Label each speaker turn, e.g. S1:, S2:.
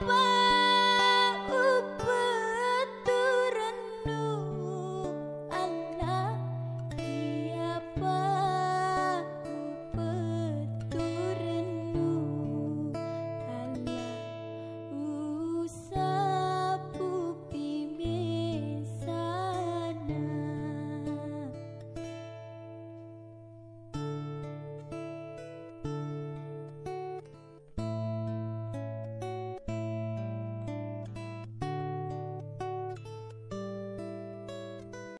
S1: Bye.